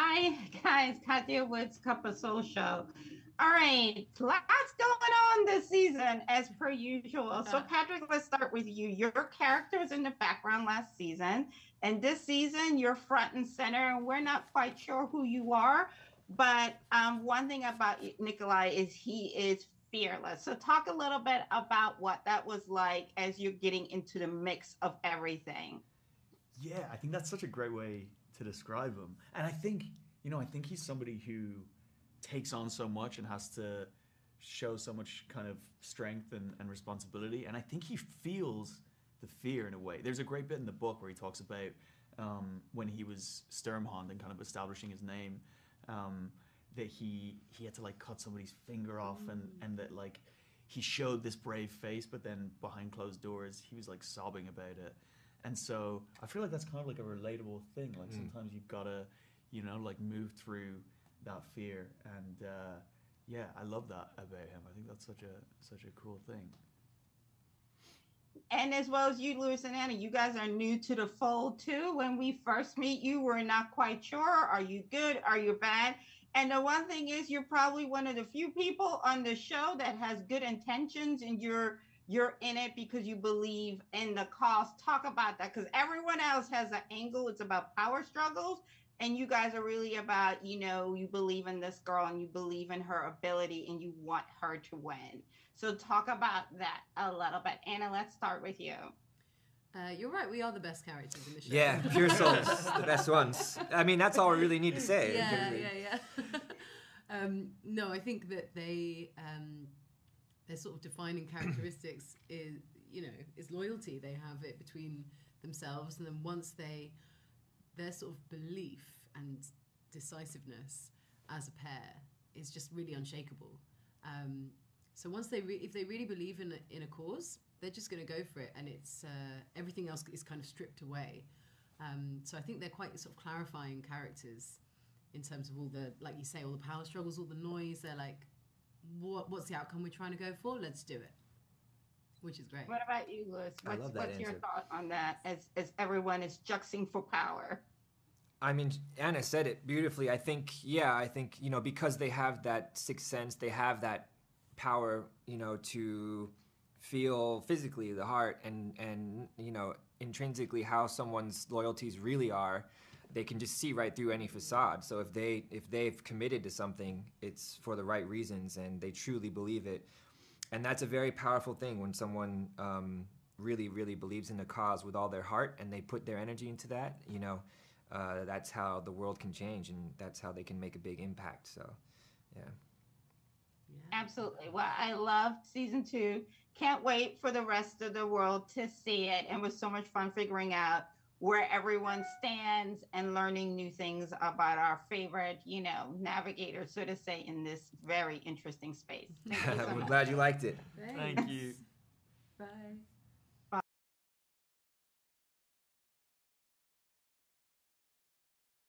Hi, guys. Katya Woods, Cup of Soul Show. All right, lots going on this season, as per usual. So, Patrick, let's start with you. Your character was in the background last season, and this season you're front and center, and we're not quite sure who you are. But um, one thing about Nikolai is he is fearless. So, talk a little bit about what that was like as you're getting into the mix of everything. Yeah, I think that's such a great way to describe him. And I think, you know, I think he's somebody who takes on so much and has to show so much kind of strength and, and responsibility. And I think he feels the fear in a way. There's a great bit in the book where he talks about um, when he was Sturmhond and kind of establishing his name, um, that he he had to like cut somebody's finger off and mm. and that like he showed this brave face, but then behind closed doors he was like sobbing about it. And so I feel like that's kind of like a relatable thing. Like mm. sometimes you've got to, you know, like move through that fear. And uh, yeah, I love that about him. I think that's such a such a cool thing. And as well as you, Lewis and Anna, you guys are new to the fold too. When we first meet you, we're not quite sure. Are you good? Are you bad? And the one thing is, you're probably one of the few people on the show that has good intentions, and you're you're in it because you believe in the cause. Talk about that because everyone else has an angle. It's about power struggles, and you guys are really about you know you believe in this girl and you believe in her ability and you want her to win so talk about that a little bit anna let's start with you uh, you're right. We are the best characters in the show. Yeah, pure souls, the best ones. I mean, that's all we really need to say. Yeah, yeah, yeah. um, no, I think that they um, their sort of defining characteristics is you know is loyalty. They have it between themselves, and then once they their sort of belief and decisiveness as a pair is just really unshakable. Um, so once they, re- if they really believe in a, in a cause, they're just going to go for it, and it's uh, everything else is kind of stripped away. Um, so I think they're quite sort of clarifying characters in terms of all the, like you say, all the power struggles, all the noise. They're like, what, what's the outcome we're trying to go for? Let's do it. Which is great. What about you, Lewis? What's, what's your thought on that as, as everyone is juxing for power? I mean, Anna said it beautifully. I think, yeah, I think, you know, because they have that sixth sense, they have that power, you know, to feel physically the heart and, and, you know, intrinsically how someone's loyalties really are. They can just see right through any facade. So if they if they've committed to something, it's for the right reasons and they truly believe it. And that's a very powerful thing when someone um, really, really believes in a cause with all their heart and they put their energy into that. You know, uh, that's how the world can change and that's how they can make a big impact. So, yeah. yeah. Absolutely. Well, I loved season two. Can't wait for the rest of the world to see it. And it was so much fun figuring out where everyone stands and learning new things about our favorite, you know, navigator, so to say, in this very interesting space. So We're glad you liked it. Thanks. Thank you. Bye.